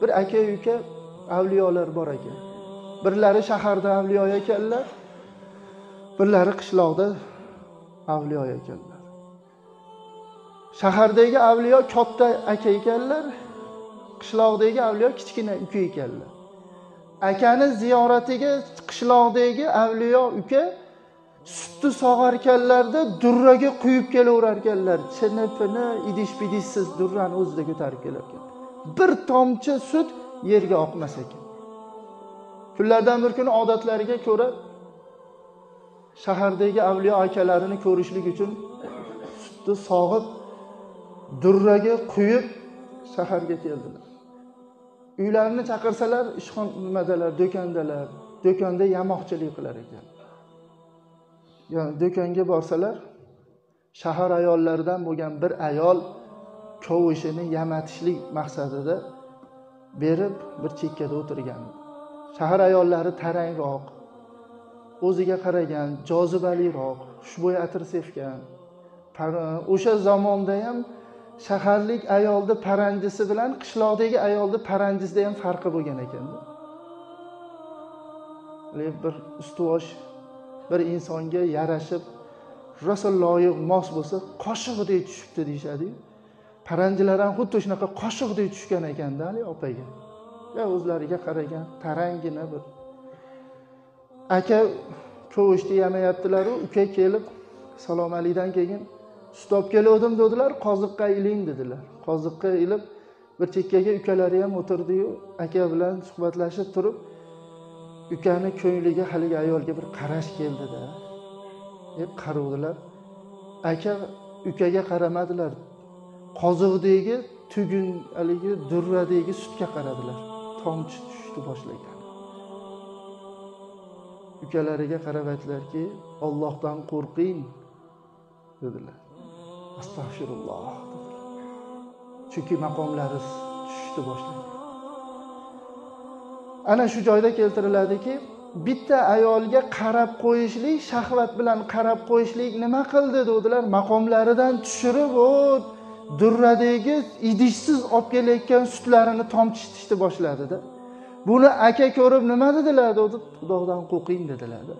bir aka uka avliyolar bor ekan. Birlari shaharda avliyo ekanlar birlari qishloqda avliyo ekanlar. Shahardagi avliyo katta aka ekanlar qishloqdagi avliyo kichkina uka ekanlar. Akani ziyoratiga qishloqdagi avliyo uka sutni sog'arkanlarda durraga quyib kelaverarkanlar. Chini pini idish bidishsiz durrani o'zida ko'tarib kelarkan bir tomchi sut yerga oqmas ekan. Kunlardan bir kuni odatlariga ko'ra shahardagi avliyo akalarini ko'rishlik uchun sutni sog'ib durraga quyib shaharga keldilar. Uylarini chaqirsalar ishxon nimadalar do'kondalar do'konda yamoqchilik qilar ekan. Yani do'konga borsalar shahar ayollaridan bo'lgan bir ayol kovushini yamatishlik maqsadida berib bir chekkada o'tirgan. Shahar ayollari tarangroq o'ziga qaragan jozibaliroq xushbo'y atir sepgan o'sha zamonda ham shaharlik ayolni paranjisi bilan qishloqdagi ayolni paranjisida ham farqi bo'lgan ekanda bir ustuvosh bir insonga yarashib rosa loyiq mos bo'lsa qoshig'idek tushibdi deyishadiyu. Paranjilar ham xuddi shunaqa qoshiqdek tushgan ekanda haligi opaga. Va o'zlariga qaragan taranggina bir. Aka kovushni yamayaptilaru uka kelib salom alikdan keyin sut olib keluvdim dedilar qoziqqa iling dedilar. Qoziqqa ilib bir chekkaga ukalari ham o'tirdiyu aka bilan suhbatlashib turib ukani ko'ngliga haligi ayolga bir qarash keldida. Deb qaruvdilar. Aka ukaga qaramadilar. Qoziqdagi tugun haligi durradagi sutga qaradilar. Tomchi tushishni boshlagan. Ukalariga qarab aytdilarki ollohdan qo'rqing dedilar. Astag'firulloh chunki maqomlari tushishni boshlagan. Ana shu joyda keltiriladiki bitta ayolga qarab qo'yishlik shahvat bilan qarab qo'yishlik nima qildi dedilar. Maqomlaridan tushirib durradagi idishsiz olib kelayotgan sutlarini tomchitishni boshladida. Buni aka ko'rib nima dedilar dedi xudodan qo'rqing dedilarda.